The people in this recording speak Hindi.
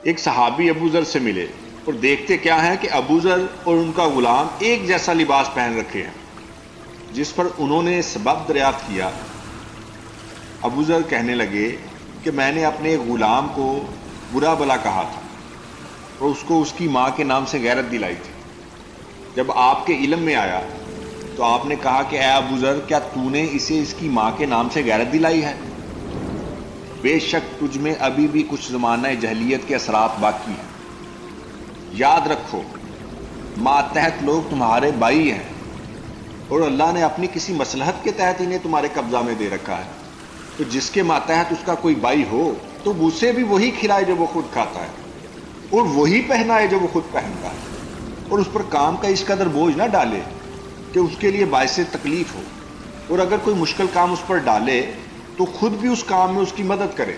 एक सहाबी अबूजर से मिले और देखते क्या है कि अबूजर और उनका गुलाम एक जैसा लिबास पहन रखे हैं, जिस पर उन्होंने सबब दरियाफ्त किया। अबूजर कहने लगे कि मैंने अपने गुलाम को बुरा भला कहा था और उसको उसकी माँ के नाम से गैरत दिलाई थी। जब आपके इलम में आया तो आपने कहा कि अबूजर क्या तूने इसे इसकी माँ के नाम से गैरत दिलाई है? बेशक तुझ में अभी भी कुछ जमाना जहलीत के असरात बाकी हैं। याद रखो, मातहत लोग तुम्हारे भाई हैं और अल्लाह ने अपनी किसी मसलहत के तहत इन्हें तुम्हारे कब्जा में दे रखा है। तो जिसके मातहत उसका कोई भाई हो तो उसे भी वही खिलाए जो वो खुद खाता है और वही पहनाए जो वो खुद पहनता है। और उस पर काम का इस कदर बोझ ना डाले कि उसके लिए बायस तकलीफ़ हो। और अगर कोई मुश्किल काम उस पर डाले तो खुद भी उस काम में उसकी मदद करे।